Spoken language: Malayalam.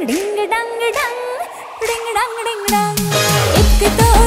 ഡിങ് ഡിങ് ഡങ് ഡങ് ഡിങ് ഡങ് ഡിങ് ഡങ് ഇക്ക് തോ